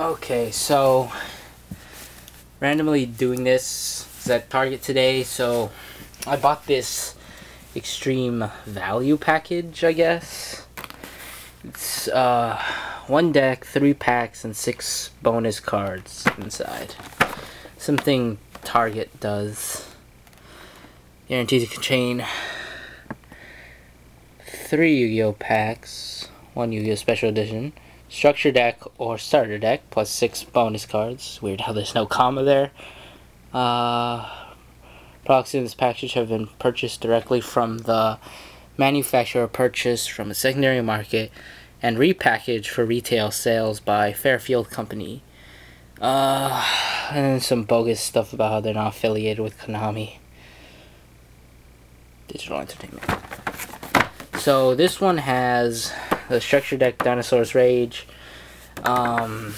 Okay, so randomly doing this is at Target today, so I bought this extreme value package, I guess. It's uh one deck, three packs, and six bonus cards inside. Something Target does. Guaranteed to contain three Yu-Gi-Oh packs, one Yu-Gi-Oh special edition, structure deck or starter deck plus six bonus cards. Weird how there's no comma there. Uh, products in this package have been purchased directly from the manufacturer purchased from a secondary market and repackaged for retail sales by Fairfield Company. Uh, and some bogus stuff about how they're not affiliated with Konami. Digital Entertainment. So this one has the structure deck Dinosaur's Rage. Um,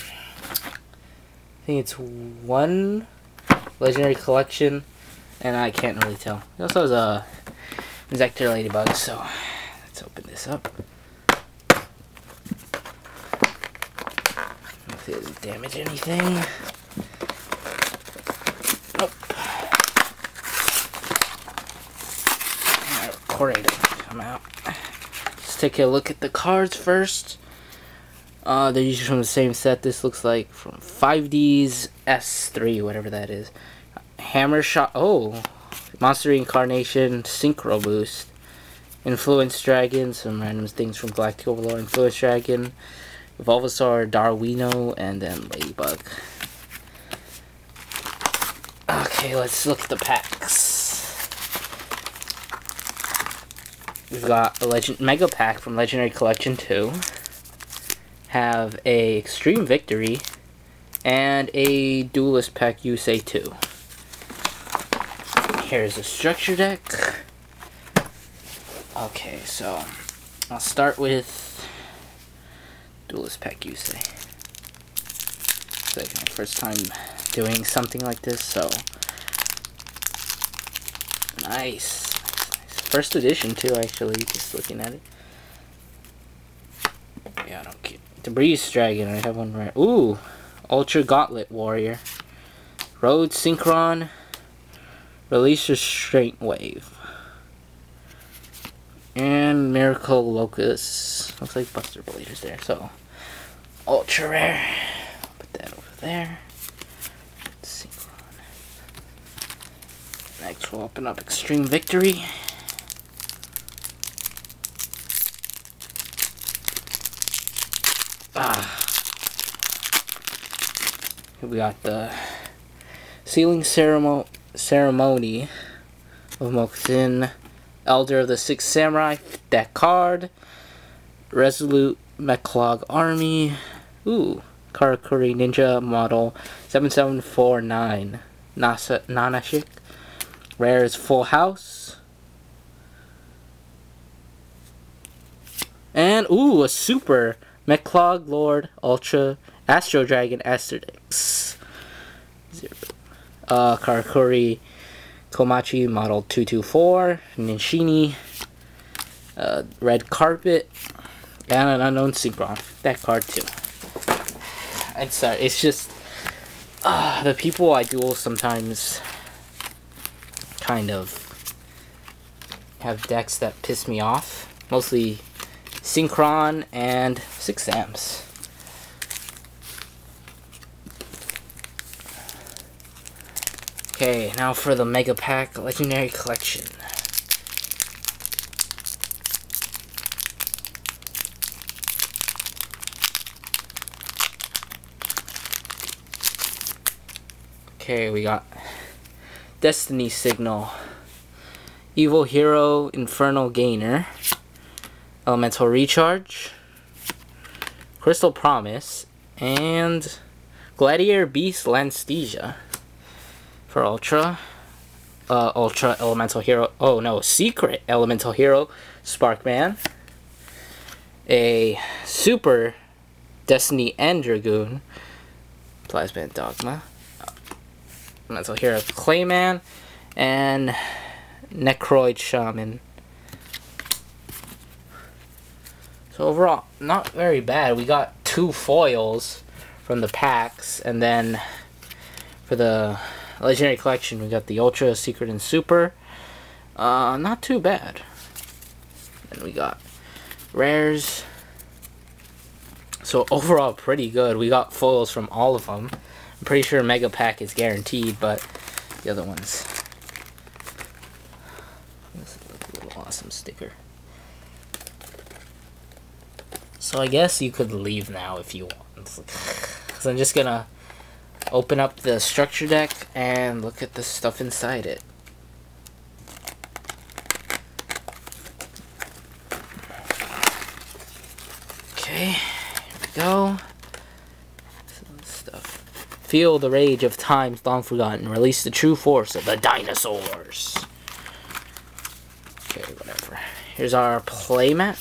I think it's one legendary collection, and I can't really tell. It also has a Inzektor Ladybug, so let's open this up. If it doesn't damage anything. Nope. out take a look at the cards first. Uh, they're usually from the same set. This looks like from 5D's S3, whatever that is. Hammer Shot. Oh, Monster Reincarnation, Synchro Boost, Influence Dragon, some random things from Galactic Overlord, Influence Dragon, Bulbasaur, Darwino, and then Ladybug. Okay, let's look at the packs. We've got a legend mega pack from Legendary Collection 2. Have a Extreme Victory and a Duelist pack Yusei 2. Here's a structure deck. Okay, so I'll start with Duelist pack Yusei. It's like my first time doing something like this, so nice. First edition too, actually, just looking at it. Yeah, I don't care. Debris Dragon, I have one right. Ooh! Ultra Gauntlet Warrior. Road Synchron. Release Restraint Wave. And Miracle Locust. Looks like Buster Blader's there, so. Ultra Rare. Put that over there. Synchron. Next we'll open up Extreme Victory. Ah. Here we got the sealing ceremony ceremony of Mokuzin, Elder of the Six Samurai, that card, Resolute Meklord Army, ooh, Karakuri Ninja Model 7749, Nasa Nanashik, Rare is Full House, and ooh, a super Meklord, Lord, Ultra, Astro Dragon, Asterisk. Zero. Uh, Karakuri, Komachi, Model 224, Nishini, uh, Red Carpet, and an Unknown Synchron. That card too. I'm sorry, it's just, uh, the people I duel sometimes kind of have decks that piss me off. Mostly Synchron, and six amps. Okay, now for the Mega Pack Legendary Collection. Okay, we got Destiny Signal, Evil Hero, Infernal Gainer, Elemental Recharge, Crystal Promise, and Gladiator Beast Lanesthesia for Ultra. Uh, Ultra Elemental Hero. Oh no, Secret Elemental Hero Sparkman. A Super Destiny and Dragoon Plasma Dogma. Elemental Hero Clayman and Necroid Shaman. So overall, not very bad. We got two foils from the packs, and then for the Legendary Collection, we got the Ultra, Secret, and Super. Uh, not too bad. And we got rares. So overall, pretty good. We got foils from all of them. I'm pretty sure Mega Pack is guaranteed, but the other ones. This is a little awesome sticker. So I guess you could leave now if you want. Because I'm just gonna open up the structure deck and look at the stuff inside it. Okay, here we go. Stuff. Feel the rage of times long forgotten. Release the true force of the dinosaurs. Okay, whatever. Here's our playmat.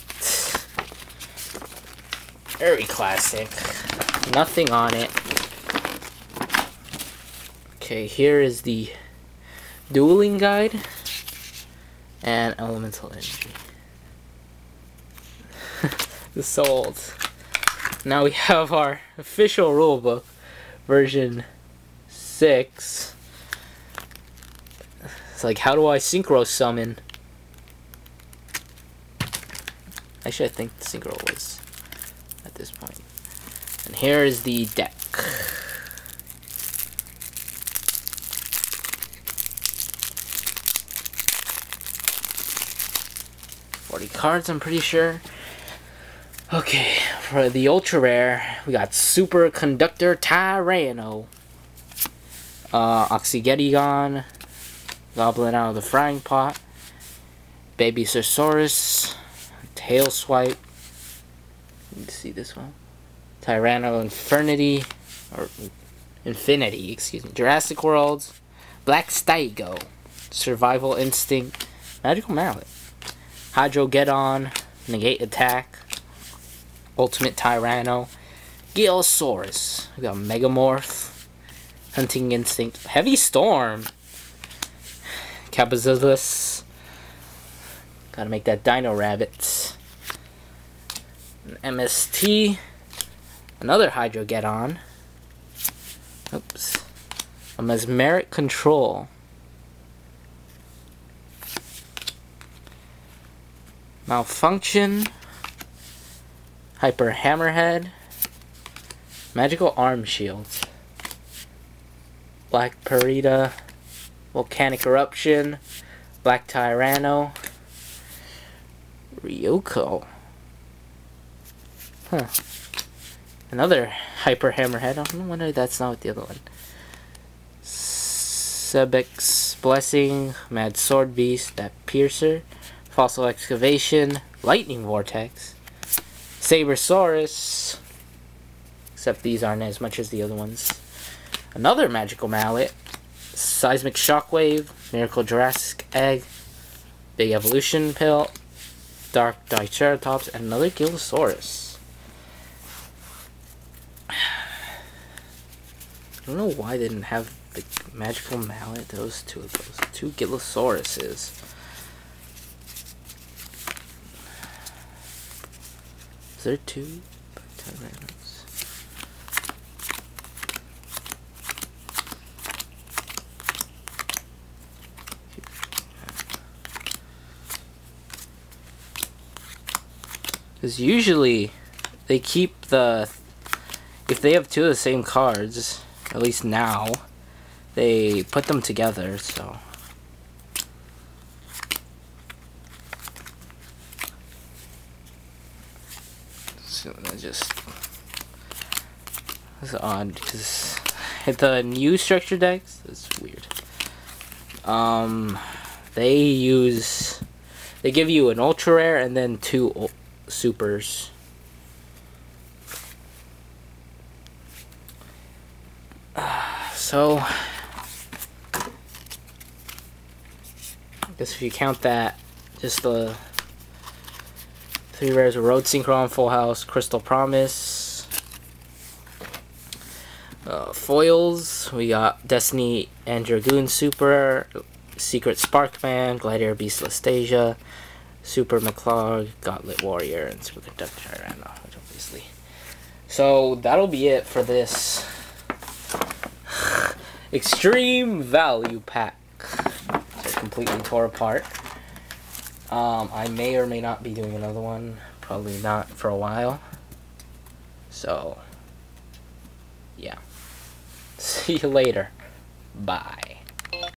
Very classic. Nothing on it. Okay, here is the dueling guide and elemental energy. the sold. Now we have our official rulebook, version 6. It's like, how do I synchro summon? Actually, I think the synchro was at this point. And here is the deck. Forty cards, I'm pretty sure. Okay, for the ultra rare, we got Superconductor Tyranno, uh, Oxygeddon, Goblin out of the frying pot, Babycerasaurus, Tail Swipe. See this one? Tyranno Infernity, or Infinity, excuse me. Jurassic World, Black Stego, Survival Instinct, Magical Mallet, Hydrogeddon, Negate Attack, Ultimate Tyranno, Gilasaurus, we got Megamorph, Hunting Instinct, Heavy Storm, Kabazauls, gotta make that Dino Rabbit, MST, another Hydrogeddon, oops, a Mesmeric Control, Malfunction, Hyper Hammerhead, Magical Arm Shield, Black Ptera, Volcanic Eruption, Black Tyranno, Ryoko. Huh. Another Hyper Hammerhead. I don't wonder that's not with the other one. Sebek's Blessing, Mad Sword Beast, that Piercer, Fossil Excavation, Lightning Vortex, Sabersaurus, except these aren't as much as the other ones. Another Magical Mallet, Seismic Shockwave, Miracle Jurassic Egg, Big Evolution Pill, Dark Driceratops, and another Gilasaurus. I don't know why they didn't have the Magical Mallet, those two of those. Two Gilasauruses. Is there two? Because usually they keep the if they have two of the same cards, at least now, they put them together, so so I just it's odd because the new structure decks is weird. Um, they use they give you an ultra rare and then two supers. So I guess if you count that, just the Three rares of Road Synchron, Full House, Crystal Promise. Uh, foils, we got Destiny and Dragoon Super, Secret Sparkman, Glider Beast Lastasia, Super Meklord, Gauntlet Warrior, and Superconductor Tyranno, which obviously So that'll be it for this extreme value pack. So completely tore apart. Um, I may or may not be doing another one. Probably not for a while. So, yeah. See you later. Bye.